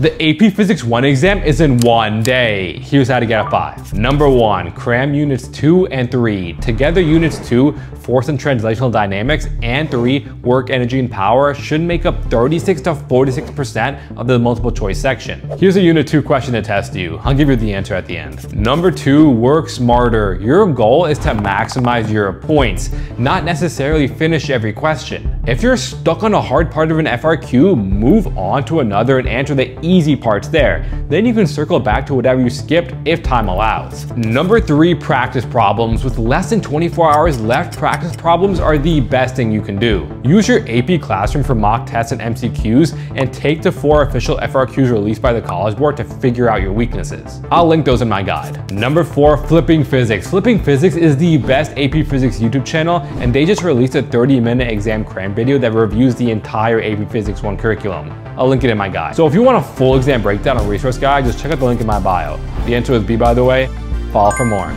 The AP Physics 1 exam is in one day. Here's how to get a 5. Number 1. Cram Units 2 and 3. Together Units 2, Force and Translational Dynamics, and 3, Work, Energy, and Power should make up 36 to 46% of the multiple choice section. Here's a Unit 2 question to test you. I'll give you the answer at the end. Number 2. Work smarter. Your goal is to maximize your points, not necessarily finish every question. If you're stuck on a hard part of an FRQ, move on to another and answer the easy parts there. Then you can circle back to whatever you skipped if time allows. Number three, practice problems. With less than 24 hours left, practice problems are the best thing you can do. Use your AP Classroom for mock tests and MCQs and take the four official FRQs released by the College Board to figure out your weaknesses. I'll link those in my guide. Number four, Flipping Physics. Flipping Physics is the best AP Physics YouTube channel and they just released a 30 minute exam cram video that reviews the entire AP Physics 1 curriculum. I'll link it in my guide. So if you want a full exam breakdown or resource guide, just check out the link in my bio. The answer is B by the way. Follow for more.